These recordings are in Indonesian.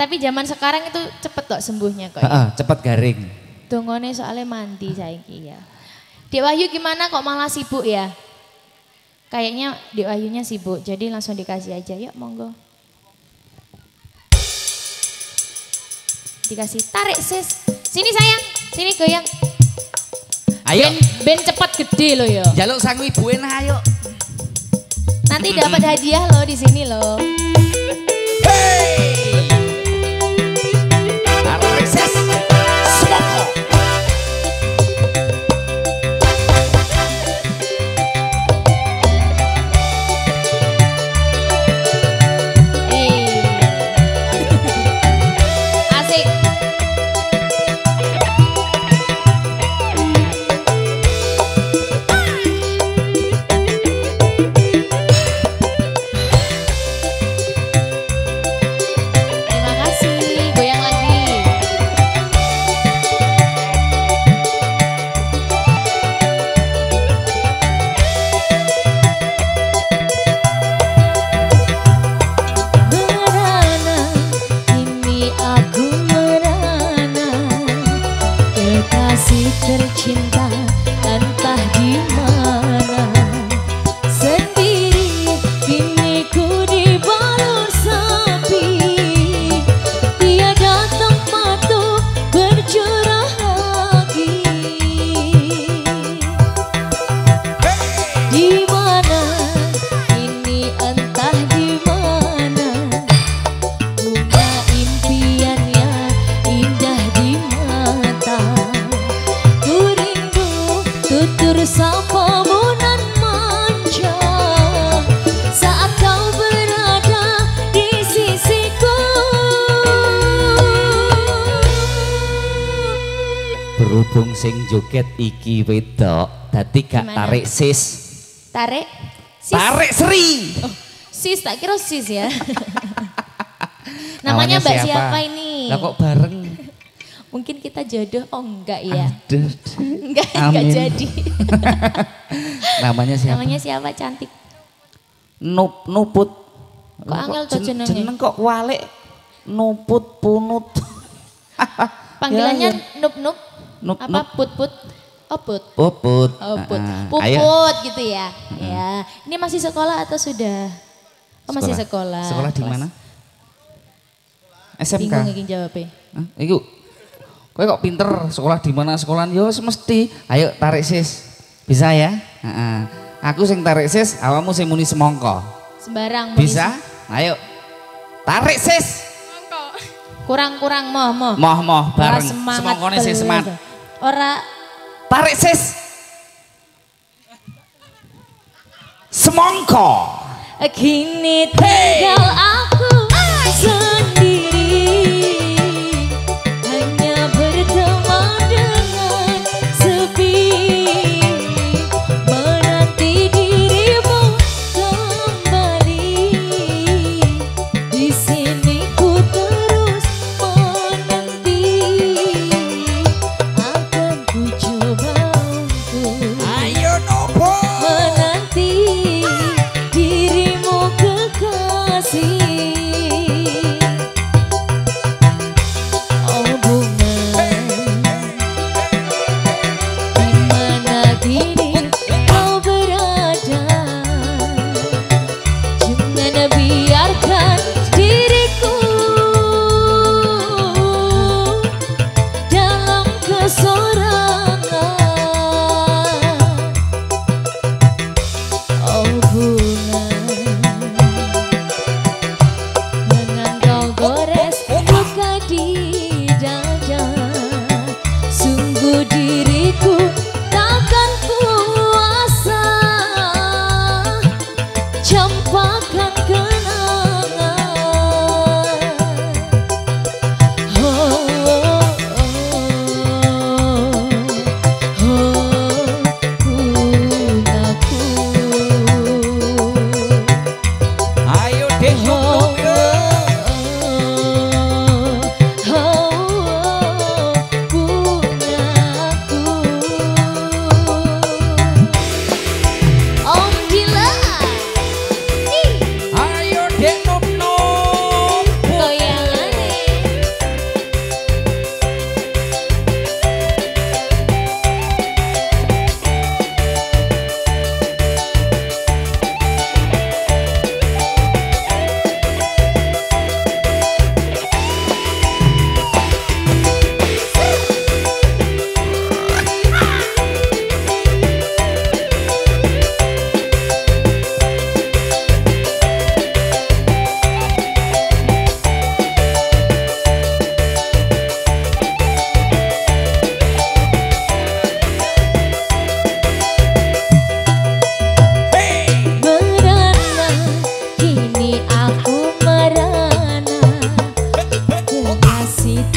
Tapi zaman sekarang itu cepet kok sembuhnya kok. Heeh, cepet garing. Dongone soalnya mandi saiki ya. Dek Wahyu gimana kok malah sibuk ya? Kayaknya Dek Wahyunya sibuk, jadi langsung dikasih aja. Yuk monggo. Dikasih tarik sis. Sini sayang, sini goyang. Ayo, Ben, ben cepat gede loh ya. jaluk sang ibu ayo. Nanti dapat hadiah loh di sini loh. Sing joget iki wedok, dadi gak Gimana? tarik sis. tarik sis Tarik Sri. Oh, sis tak kira sis ya. Namanya Mbak siapa? ini? Lah kok bareng? Mungkin kita jodoh. Oh enggak ya. Aduh. Enggak, enggak Amin. jadi. Namanya siapa? Namanya siapa cantik? Nup, nuput. Kok angel tuh jen- jenenge? Jeneng kok walik. Nuput, punut. Panggilannya Ya, ya. Nup Nup. Nup, Apa. Put Put? Oh Put. Puput. Oh Put. Ah, Puput ayo. gitu ya. Ya. Ini masih sekolah atau sudah? Oh masih sekolah. Sekolah di mana? SMK. Bingung ingin jawabnya. Hah? Iku. Kowe kok pinter sekolah di mana sekolahan yo semesti. Ayo tarik sis. Bisa ya? Heeh. Aku sing tarik sis, awamu sing muni semongko. Sembarang. mau Bisa? Ayo. Tarik sis. Kurang-kurang moh moh. Moh moh bareng. semangat Semongkone sing semangat. Ora Tarik sis. Semongko. Kini tinggal aku sendiri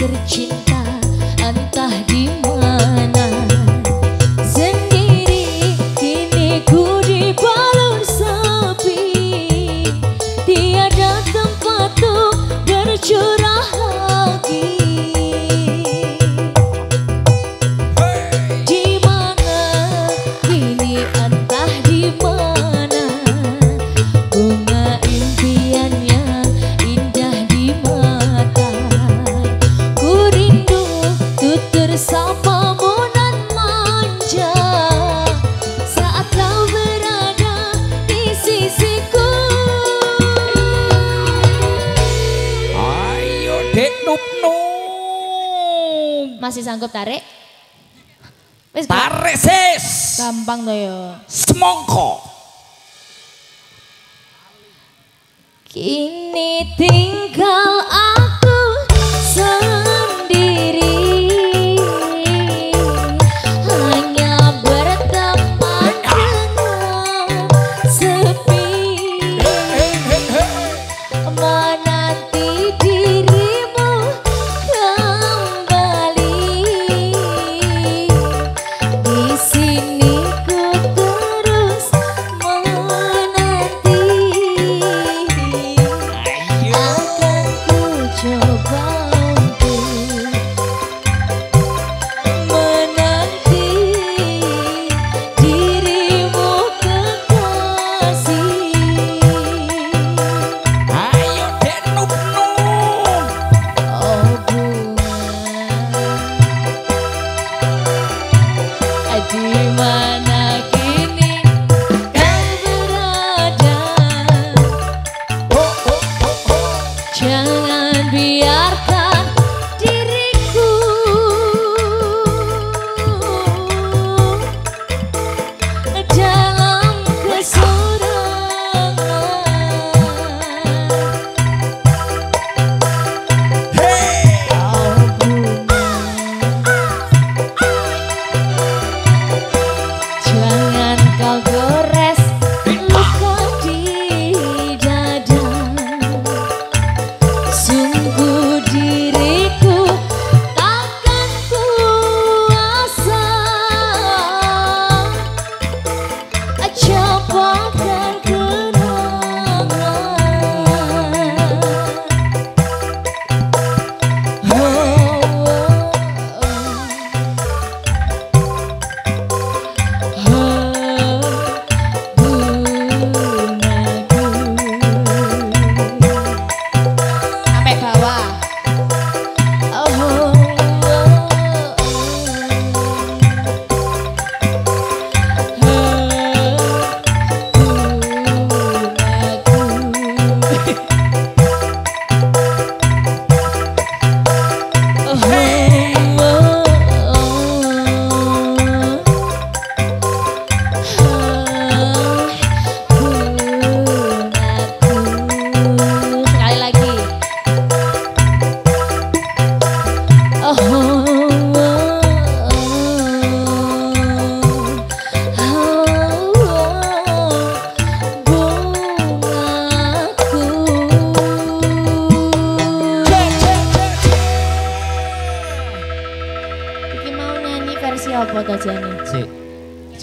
Сверчи Masih sanggup tarik? Wis tarik sis. Gampang to yo. Semongko. Kini tinggal aku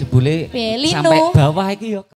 jebule sampai bawah iki ya